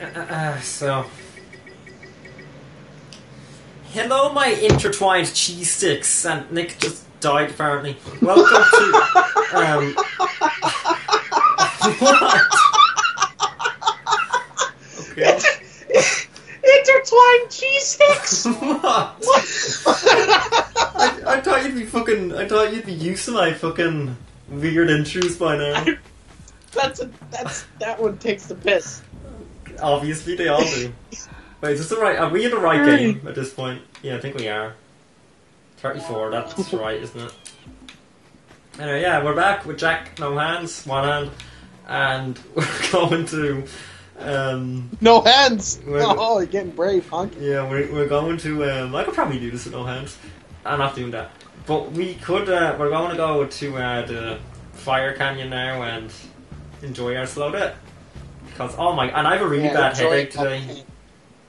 Uh, uh, so. Hello, my intertwined cheese sticks, and Nick just died apparently. Welcome to. Um, what? Okay. Intertwined cheese sticks. what? I, I thought you'd be fucking. I thought you'd be used to my fucking weird intros by now. that's a, that's that one takes the piss. Obviously, they all do. Wait, is this the right? Are we in the right game at this point? Yeah, I think we are. Thirty-four. That's right, isn't it? Anyway, yeah, we're back with Jak, no hands, one hand, and we're going to. Um, No hands. Wait, oh, you're getting brave, punk. yeah, we're, we're going to. Um, I could probably do this with no hands. I'm not doing that, but we could. Uh, we're going to go to uh, the Fire Canyon now and enjoy our slow bit because oh my! And I have a really Yeah, bad headache it. today.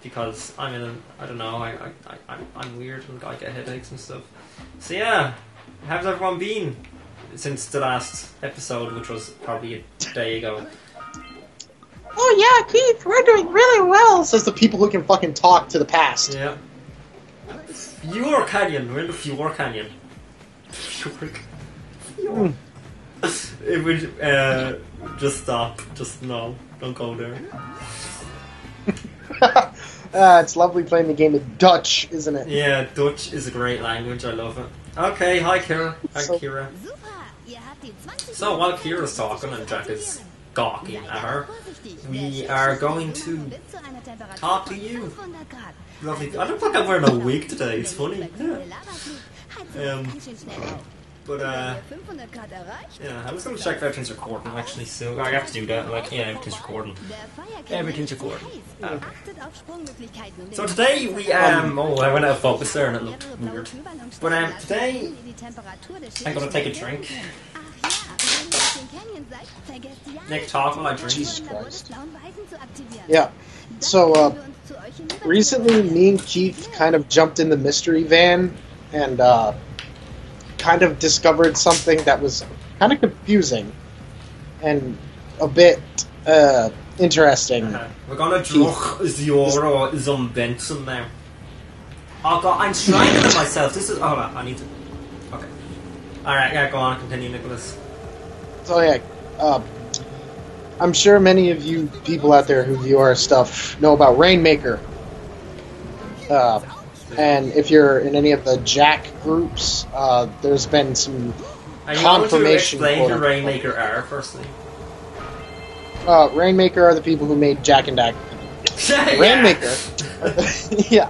because I'm in. A, I don't know. I, I, I I'm- I'm weird and I get headaches and stuff. So yeah, how's everyone been since the last episode, which was probably a day ago? Oh yeah, Keith, we're doing really well. Says the people who can fucking talk to the past. Yeah. Fjord Canyon. We're in the Fjord Canyon. Fjord. Fjord. It would uh, just stop. Just no. Don't go there. uh, it's lovely playing the game in Dutch, isn't it? Yeah, Dutch is a great language. I love it. Okay, hi Kira. Hi So- Kira. Super, ihr habt die 20 So while Kira's talking and Jak is gawking at her, we are going to talk to you. Lovely. I don't think I'm wearing a wig today. It's funny. Yeah. Um, But uh, yeah, I was gonna check if everything's recording actually. So I have to do that. Like, yeah, everything's recording. Everything's recording. Okay. So today we um oh I went out of focus there and it looked weird. But um today I'm gonna take a drink. Nick, talk while I drink. Jesus Christ. Yeah. So, uh, Recently, me and Keith kind of jumped in the mystery van and uh, kind of discovered something that was kind of confusing and a bit uh, interesting. Uh, we're gonna drug Zoro Zumbenson now. Oh god, I'm strangling myself. This is. Hold on, I need to. Okay. Alright, yeah, go on, continue, Nicholas. So yeah, uh, I'm sure many of you people out there who view our stuff know about Rainmaker. Uh, and if you're in any of the Jak groups, uh, there's been some Are you going to Confirmation explain who. Rainmaker are, firstly? uh, Rainmaker are the people who made Jak and Dack. Rainmaker, yeah,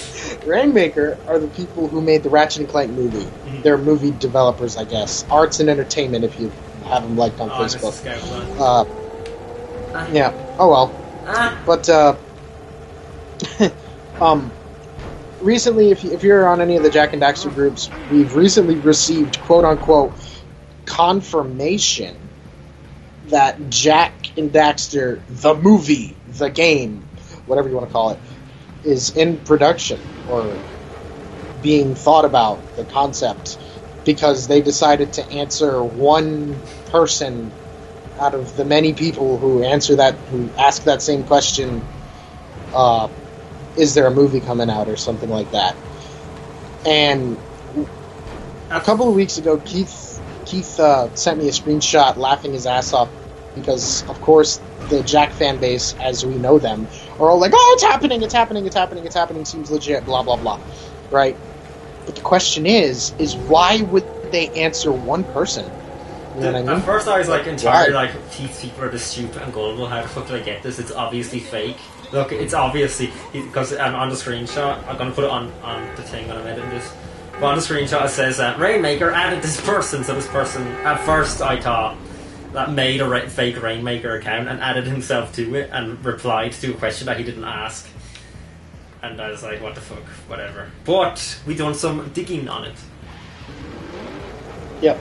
Rainmaker are the people who made the Ratchet and Clank movie. Mhm. They're movie developers, I guess. Arts and Entertainment, if you have them liked on Oh, Facebook. Uh, Ah. yeah. Oh well. Ah, But uh, um, recently, if, you, if you're on any of the Jak and Daxter groups, we've recently received quote unquote confirmation that Jak and Daxter, the movie, the game, whatever you want to call it, is in production or being thought about, the concept, because they decided to answer one person out of the many people who answer that, who ask that same question, uh, is there a movie coming out or something like that? And a couple of weeks ago, Keith Keith uh, sent me a screenshot laughing his ass off because, of course, the Jak fan base, as we know them, are all like, "Oh, it's happening! It's happening! It's happening! It's happening! Seems legit!" Blah blah blah, right? But the question is, is why would they answer one person? You know I mean? At first, I was like entirely like, these people are just stupid and gullible. How the fuck did I get this? It's obviously fake. Look, it's obviously because um, on the screenshot, I'm gonna put it on on the thing when I'm editing this. But on the screenshot, it says uh, Rainmaker added this person. So this person, at first, I thought that made a ra- fake Rainmaker account and added himself to it and replied to a question that he didn't ask. And I was like, what the fuck, whatever. But we done some digging on it. Yep.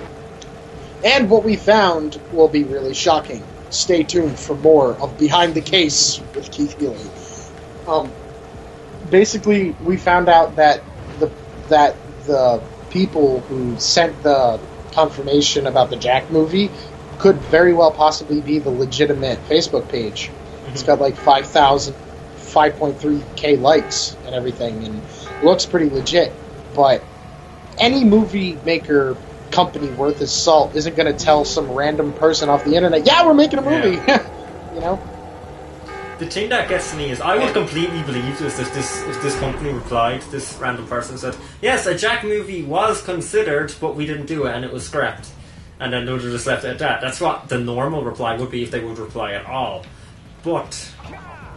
And what we found will be really shocking. Stay tuned for more of Behind the Case with Keith Healy. Um, basically, we found out that the that the people who sent the confirmation about the Jak movie could very well possibly be the legitimate Facebook page. It's Mhm. got like 5,000, 5.3k likes and everything, and looks pretty legit. But any movie maker company worth its salt isn't going to tell some random person off the internet, "Yeah, we're making a movie." you know? The thing that gets me is I would completely believe this if this if this company replied, this random person said, Yes, a Jak movie was considered, but we didn't do it and it was scrapped. And then they would have just left it at that. That's what the normal reply would be if they would reply at all. But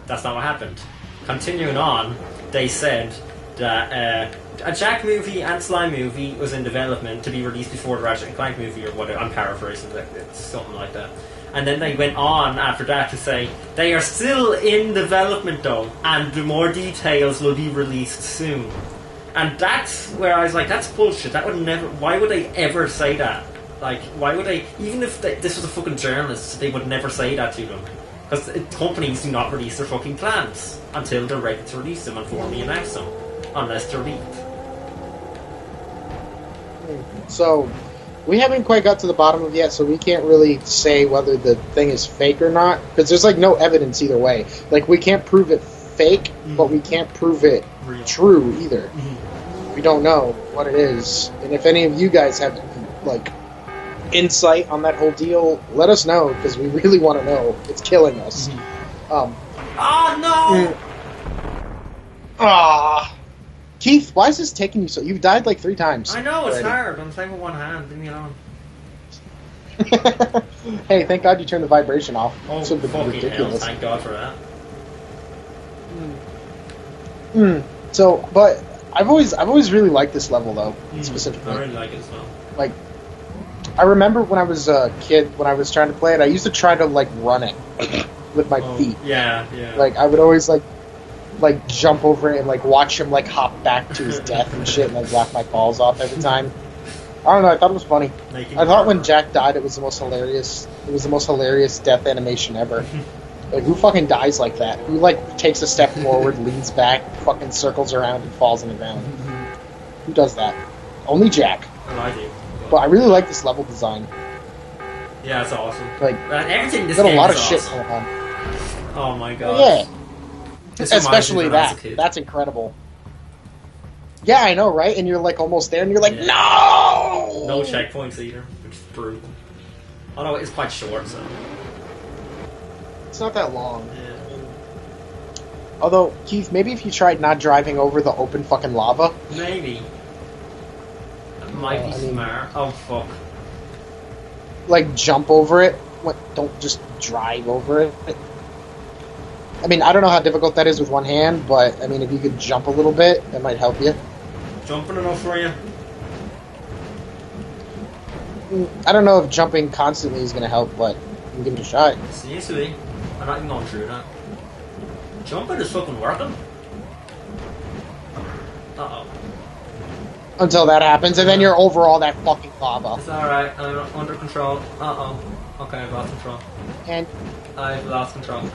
that's not what happened. Continuing on, they said that uh, a Jak movie and Sly movie was in development to be released before the Ratchet and Clank movie or whatever. I'm paraphrasing, it, it's something like that. And then they went on after that to say they are still in development though, and more details will be released soon. And that's where I was like, that's bullshit. That would never. Why would they ever say that? Like, why would they? Even if they, this was a fucking journalist, they would never say that to them. Because companies do not release their fucking plans until they're ready to release them and formally announce them, unless they're leaked. So we haven't quite got to the bottom of it yet, so we can't really say whether the thing is fake or not because there's like no evidence either way. Like we can't prove it fake, but we can't prove it Real. true either. We don't know what it is, and if any of you guys have like insight on that whole deal, let us know because we really want to know. It's killing us. Um, Oh no! Ah, Keith, why is this taking you so? You've died like three times. I know it's already. hard. I'm playing with one hand. Leave me alone. hey, thank God you turned the vibration off. Oh This would've been hell! ridiculous. Thank God for that. Mm. So, but I've always I've always really liked this level though, I specifically. really like it as well. Like, I remember when I was a kid when I was trying to play it, I used to try to like run it with my Oh, feet. Yeah, yeah. Like I would always like like jump over it and like watch him like hop back to his death and shit and like laugh my balls off every time. I don't know. I thought it was funny. Making I thought when. Jak died, it was the most hilarious. It was the most hilarious death animation ever. Like who fucking dies like that? Who like takes a step forward, leans back, fucking circles around, and falls on the ground? Who does that? Only Jak. Well, I do. But I really like this level design. Yeah, it's awesome. Like, everything in this got a lot of is shit going on. Oh my god. Yeah, This especially of when I was a that. That's incredible. Yeah, I know, right? And you're like almost there, and you're like, Yeah. no, No checkpoints either, which is brutal. Oh no, it's quite short, so. It's not that long. Yeah. Although, Keith, maybe if you tried not driving over the open fucking lava, Maybe. That might Well, be I mean- smart. Oh fuck. like jump over it. What? Don't just drive over it. I mean, I don't know how difficult that is with one hand, but I mean, if you could jump a little bit, that might help you. Jumping enough for you? I don't know if jumping constantly is going to help, but you can give it a shot. Be. I'm not even going through that. Jumping is fucking working. Uh oh. Until that happens, and then you're over all that fucking lava. It's alright, I'm under control. Uh oh. Okay, I've lost control. And I've lost control.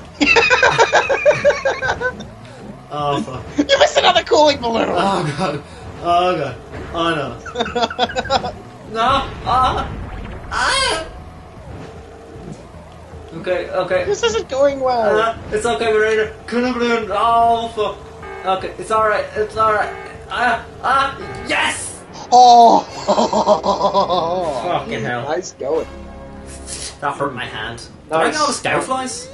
oh fuck. you missed another cooling balloon. Oh god. Oh god. Oh no. No. Ah. Ah. Okay. Okay. this isn't going well. Uh, it's okay, Marina. Couldn't balloon. Oh fuck. Okay. It's all right. It's all right. Ah. Ah. Yes. oh, Fucking hell. Nice going. That hurt my hand. Did Nice. I know the scout flies?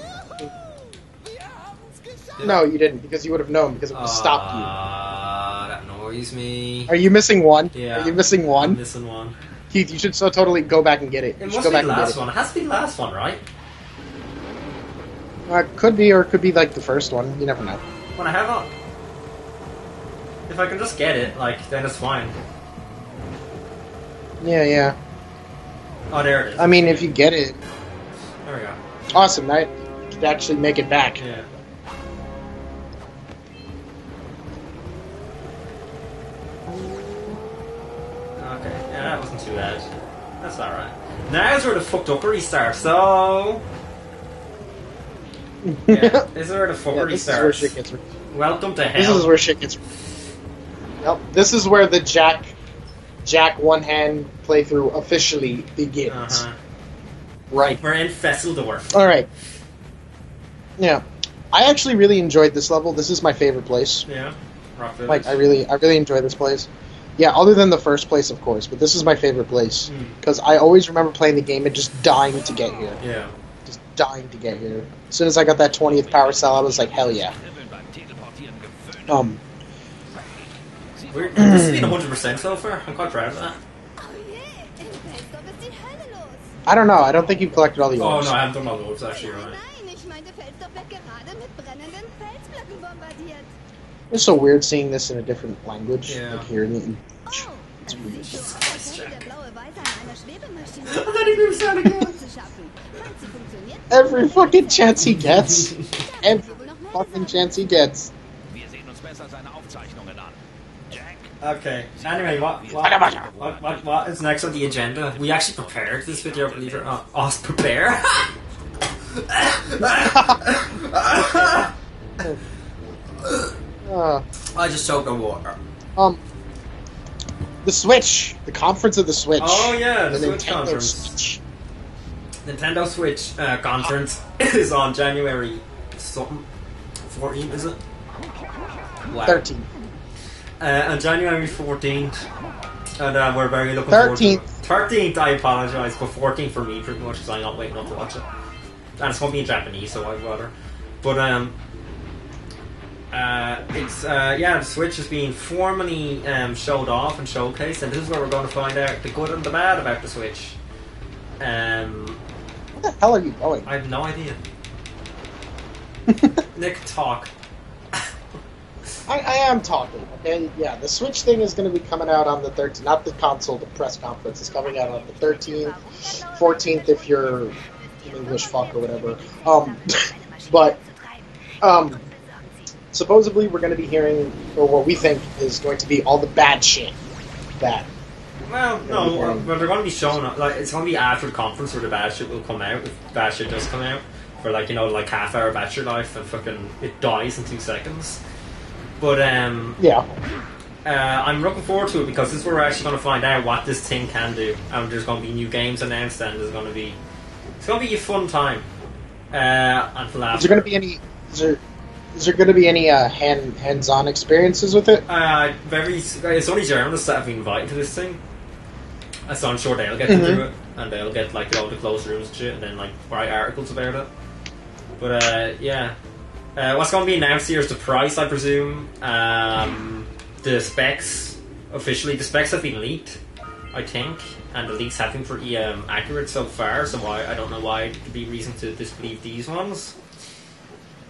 No, you didn't, because you would have known, because it would have stopped Ah, that annoys me. you. Are you missing one? Yeah. Are you missing I'm one? missing one. Keith, you should so totally go back and get it. It You should must go be back the and get last it. one. It has to be the last one, right? Uh, could be, or it could be like the first one. You never know. When I have it. If I can just get it, like, then it's fine. Yeah, yeah. Oh, there it is. I mean, if you get it, There we go. awesome. You could actually make it back. Yeah. Okay, yeah, that wasn't too bad. That's alright. Now's where the fucked uppery starts, so. Yeah, this is where the Yeah, fuckery this is where shit gets. Welcome to This is where shit gets. Yep. This is where the Jak, Jak one hand playthrough officially begins. Uh-huh. Right. We're in Felsdorf. All right. Yeah. I actually really enjoyed this level. This is my favorite place. Yeah. Rock Village. Like I really, I really enjoy this place. Yeah, other than the first place, of course, but this is my favorite place because I always remember playing the game and just dying to get here, Yeah. just dying to get here. As soon as I got that twentieth power cell, I was like, hell yeah. Um, We're, this has been 100% so far. I'm quite proud of that. I don't know. I don't think you've collected all the Oh no, I haven't done all the orbs actually, Oh right? nein, ich meinte, Felsdorf wird gerade mit brennenden Felsblöcken bombardiert. It's so weird seeing this in a different language, Yeah. like here in the. Oh, es sieht so aus, als hätte der blaue Weißer an einer Schwebemaschine I thought he was sounding good. zu schaffen. Falls sie funktioniert, Every fucking chance he gets, every wird wohl noch mehr fucking chance he gets. Wir sehen uns besser seine Aufzeichnungen an. Jak, Okay. Anyway, what what, what what what is next on the agenda? We actually prepared this video, believe it or not. Us prepare. Uh, I just choked on water. um, the Switch, the conference of the Switch. Oh, yeah, the the Switch Nintendo conference. Switch. Nintendo Switch uh, conference is on January something 14, is it? Wow. Thirteen. Uh, on January 14th, and uh, we're very looking forward to it. 13th. 13th, I apologise, but 14th for me pretty much because I'm not waiting up to watch it. And it's going to be in Japanese, so I'd rather. But, um, uh, it's, uh, yeah, the Switch is being formally um, showed off and showcased, and this is where we're going to find out the good and the bad about the Switch. Um, Where the hell are you going? I have no idea. Nick, talk. I, I am talking. Okay, yeah, the Switch thing is going to be coming out on the 13th. Not the console, the press conference is coming out on the 13th, 14th if you're an English fuck or whatever. Um, but um, supposedly we're going to be hearing, or what we think is going to be all the bad shit that Well, no, but they're going to be showing up. Like, it's going to be after the conference where the bad shit will come out. If bad shit does come out, for like you know, like half hour battery life and fucking it dies in two seconds. But um, yeah. uh, I'm looking forward to it because this is where we're actually going to find out what this thing can do, and there's going to be new games announced, and there's going to be it's going to be a fun time. Uh, and for Is there going to be any? Is there? Is there going to be any uh, hand hands-on experiences with it? Uh, very. It's only journalists that have been invited to this thing. Uh, So I'm sure they'll get to Mhm. do it, and they'll get like all the closed rooms and shit, and then like write articles about it. But uh, yeah, uh, what's going to be announced here is the price, I presume. Um, the specs officially, the specs have been leaked, I think, and the leaks have been pretty um, accurate so far. So why I don't know why there'd be reason to disbelieve these ones.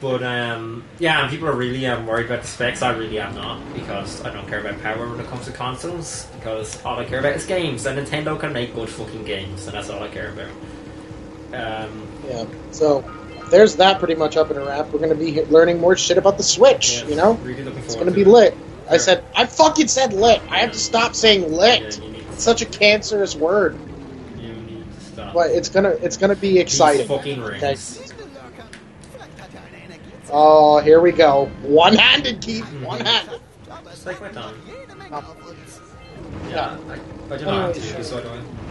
But um, yeah, and people are really um, worried about the specs. I really am not because I don't care about power when it comes to consoles. Because all I care about is games, and Nintendo can make good fucking games, and that's all I care about. Um, Yeah. So there's that pretty much up in a wrap. We're going to be learning more shit about the Switch. You know, really it's going to be it. lit. I said I fucking said lit. I have to stop saying lit. It's such a cancerous word, you need to stop. but it's gonna it's gonna be exciting. Okay. Oh, here we go. One-handed, Keith. One-handed. Just take my time. Um, Yeah, I, I do not have to do this, do I?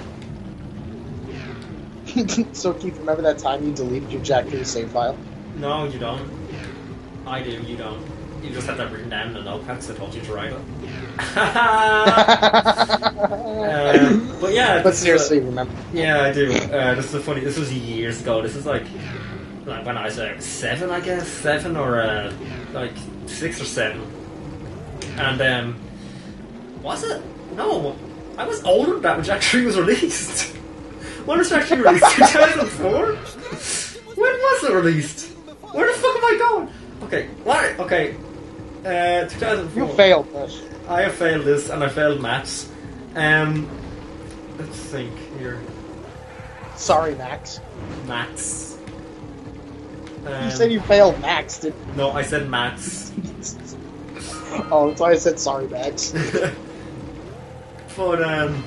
so, Keith, remember that time you deleted your Jak 3 save file? No, you don't. I do, you don't. You just have that written down in a notepad because I told you to write it. Um, but yeah, but is a- seriously, remember. Yeah, I do. Uh, this is funny. This was years ago. This is like, like when I was seven, I guess, seven or uh, like six or seven. And um, was it? No, I was older than that when Jak 3 was released. When was Jak 3 released? 2004. When was it released? Where the fuck am I going? Okay, why? Okay, uh, 2004. You failed this. I have failed this, and I failed maths. Um, let's think here. Sorry, Max. Max. Um, You said you failed Max, did No, I said Max. Oh, that's why I said sorry, Max. but um,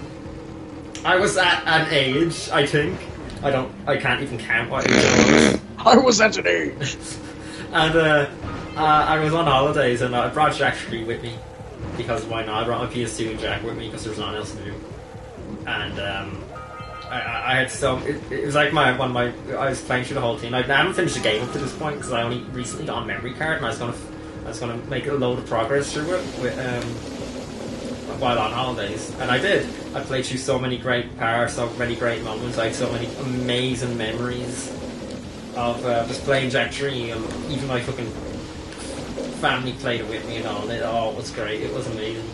I was at an age, I think. I don't. I can't even count what age I was. I was at an age. And uh, uh, I was on holidays, and I brought Jak 3 with me because why not? I brought my PS2 and Jak with me because there's nothing else to do. And um, I, I had so it, it was like my one of my I was playing through the whole thing. I, I haven't finished the game up to this point because I only recently got a memory card and I was gonna I was gonna make a load of progress through it with, um, while on holidays, and I did. I played through so many great parts, so many great moments. I had so many amazing memories of uh, just playing Jak 3, and even my fucking family played it with me and all. It all was great. It was amazing.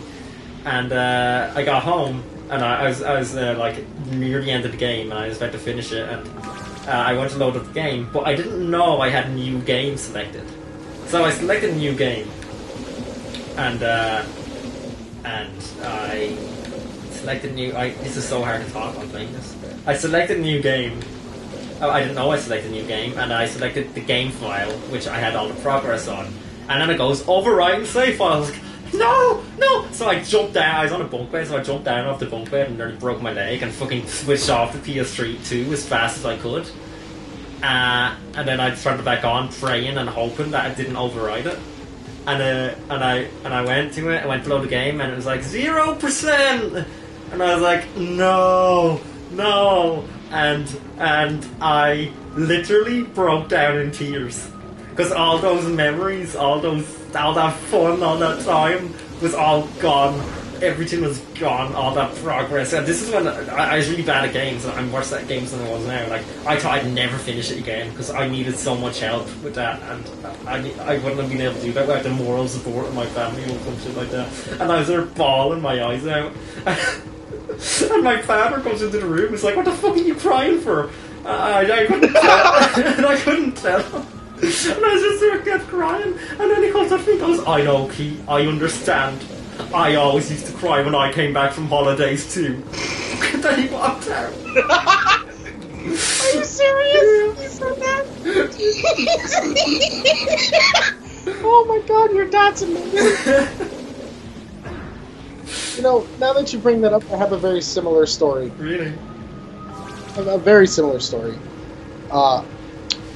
And uh, I got home, and I, I was I was uh, like near the end of the game, and I was about to finish it, and uh, I went to load up the game, but I didn't know I had new game selected. So I selected new game, and uh, and I selected new. I this is so hard to talk on playing this. I selected new game. Oh, I didn't know I selected new game, and I selected the game file, which I had all the progress on. And then it goes overwrite save files. Like, no, no. So I jumped down. I was on a bunk bed, so I jumped down off the bunk bed and nearly broke my leg and fucking switched off the PS3 2 as fast as I could. Uh, and then I turned it back on, praying and hoping that it didn't override it. And uh, and I and I went to it. I went load the game, and it was like zero percent. And I was like, no, no. And and I literally broke down in tears because all those memories, all those, all that fun, all that time was all gone. Everything was gone. All that progress. And this is when I, I was really bad at games. and I'm worse at games than I was now. Like I thought I'd never finish it again because I needed so much help with that, and I, I wouldn't have been able to do that without the moral support of my family or some shit like that. And I was there bawling my eyes out. And my father comes into the room. He's like, "What the fuck are you crying for?" I, I couldn't tell. and I couldn't tell. And I was just there, kept crying. And then he comes up to me goes, "I know, Key. I understand. I always used to cry when I came back from holidays too." And then he walked out. Are you serious? You said that? oh my god, your dad's amazing. You know, now that you bring that up, I have a very similar story. really? A, a very similar story. Uh,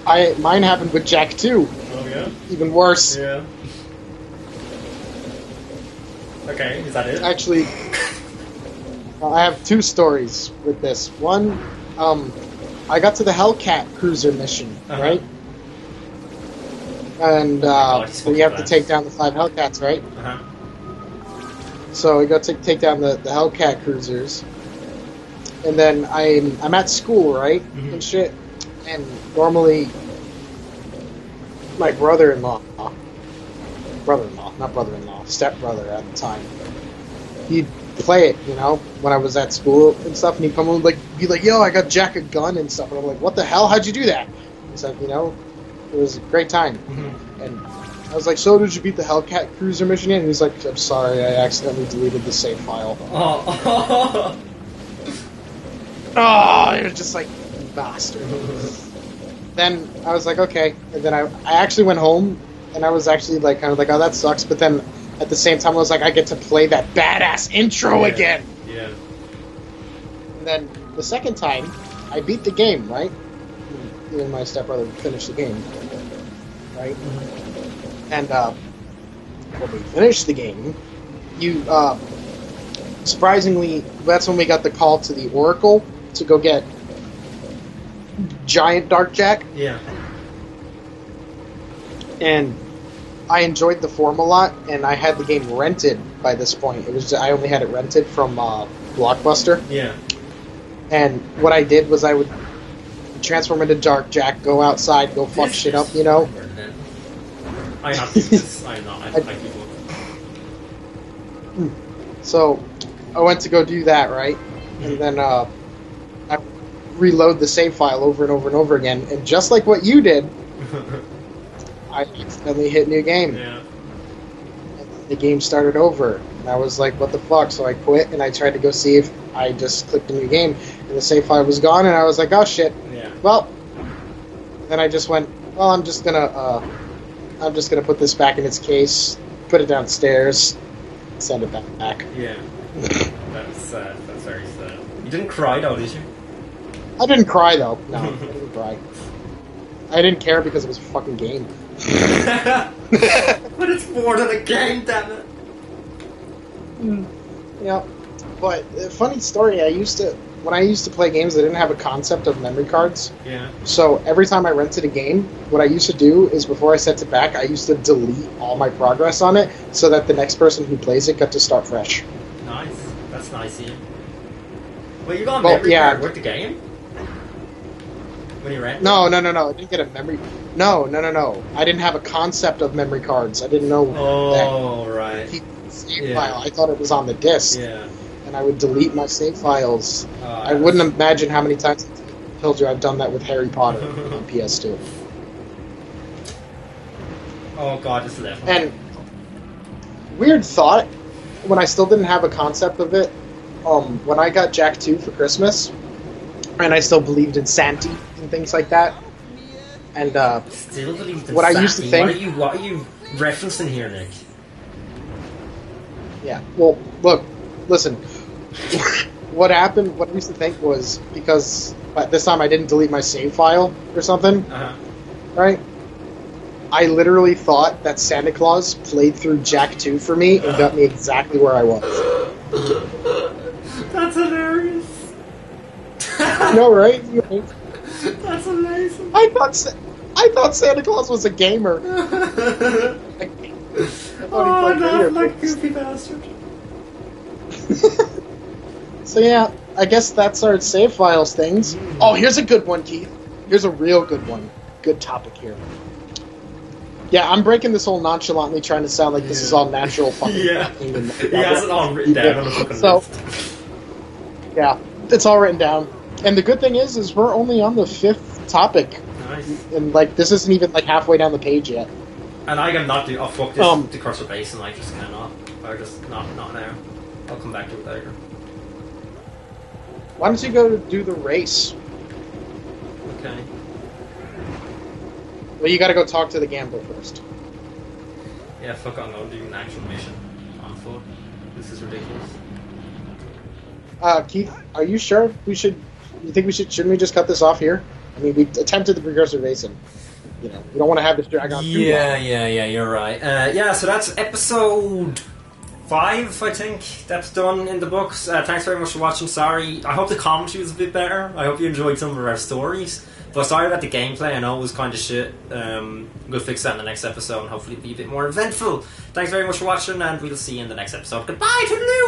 I mine happened with Jak too. Oh yeah. Even worse. Yeah. Okay, is that it? Actually, I have two stories with this. One, um, I got to the Hellcat cruiser mission, Uh-huh. right? And uh, he's you have to take down the five Hellcats, right? Uh-huh. So we got to take down the, the Hellcat cruisers, and then I'm I'm at school, right, Mhm. and shit. And normally, my brother-in-law, brother-in-law, not brother-in-law, stepbrother at the time, he'd play it, you know, when I was at school and stuff, and he'd come and like be like, "Yo, I got Jak a gun and stuff," and I'm like, "What the hell? How'd you do that?" He's like, "You know, it was a great time." Mhm. And I was like, "So did you beat the Hellcat cruiser mission?" yet?" And he's like, "I'm sorry, I accidentally deleted the save file." Oh. Oh, it was just like bastard. then I was like, okay. And then I, I actually went home, and I was actually like, kind of like, oh, that sucks. But then at the same time, I was like, I get to play that badass intro Yeah. again. yeah. And then the second time, I beat the game, right? And my stepbrother finished the game, right? And uh, when we finished the game, you uh, surprisingly, that's when we got the call to the Oracle to go get giant Dark Jak, Yeah. and I enjoyed the form a lot. And I had the game rented by this point. It was I only had it rented from uh, Blockbuster. Yeah. And what I did was I would transform into Dark Jak, go outside, go fuck shit up, you know. I have to this. I'm not. I, I keep. So I went to go do that, right? And then uh, I reload the save file over and over and over again. And just like what you did, I accidentally hit new game. yeah. And the game started over. And I was like, what the fuck? So I quit and I tried to go see if I just clicked a new game. And the save file was gone. And I was like, oh shit. Yeah. Well, then I just went, well, I'm just gonna, uh, I'm just gonna put this back in its case, put it downstairs, send it back. Yeah. That's sad. That's very sad. You didn't cry though, did you? I didn't cry though. No, I didn't cry. I didn't care because it was a fucking game. but it's more than a game, damn it. Yeah, but uh, funny story. I used to when I used to play games, they didn't have a concept of memory cards. Yeah. So every time I rented a game, what I used to do is before I sent it back, I used to delete all my progress on it so that the next person who plays it got to start fresh. Nice. That's nice. Well, you got a Well, yeah. card with the game? When you rent? No, no, no, no. I didn't get a memory. No, no, no, no. I didn't have a concept of memory cards. I didn't know Oh, right. save Yeah. file. I thought it was on the disc, Yeah. and I would delete my save files. Oh, I wouldn't imagine how many times I told you I've done that with Harry Potter on PS2. Oh god, just left. And weird thought, when I still didn't have a concept of it, um, when I got Jak 2 for Christmas, and I still believed in Santi and things like that, and uh, Still what I used to Santi. What think- are you, what are you referencing here, Nick? yeah, well, look, listen, what happened, what I used to think was because uh, this time I didn't delete my save file or something, Uh-huh. right? I literally thought that Santa Claus played through Jak 2 for me and got me exactly where I was. That's hilarious. Know, right? That's amazing. I thought Sa- I thought Santa Claus was a gamer. oh, I thought he oh, played no, games. goofy bastard. So yeah, I guess that's our save files things. Oh, here's a good one, Keith. Here's a real good one. Good topic here. Yeah, I'm breaking this whole nonchalantly, trying to sound like this is all natural fucking. Yeah. He has it all written down on the So- list. Yeah, it's all written down. And the good thing is, is we're only on the fifth topic, Nice. and like this isn't even like halfway down the page yet. And I can not do. Oh fuck this. Um, the cursor base, and I just cannot. Or just not not now. I'll come back to it later. Why don't you go do the race? Okay. Well, you got to go talk to the gambler first. Yeah, fuck. I'm gonna do an actual mission on foot. This is ridiculous. Uh, Keith, are you sure we should? You think we should? Shouldn't we just cut this off here? I mean, we attempted the precursor basin. You know, we don't want to have this drag on too Yeah, yeah, yeah. You're right. Uh, yeah, so that's episode five, I think. That's done in the books. Uh, thanks very much for watching. Sorry, I hope the commentary was a bit better. I hope you enjoyed some of our stories. But sorry about the gameplay. I know it was kind of shit. Um, we'll fix that in the next episode and hopefully be a bit more eventful. Thanks very much for watching, and we'll see you in the next episode. Goodbye, to the new